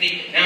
Now.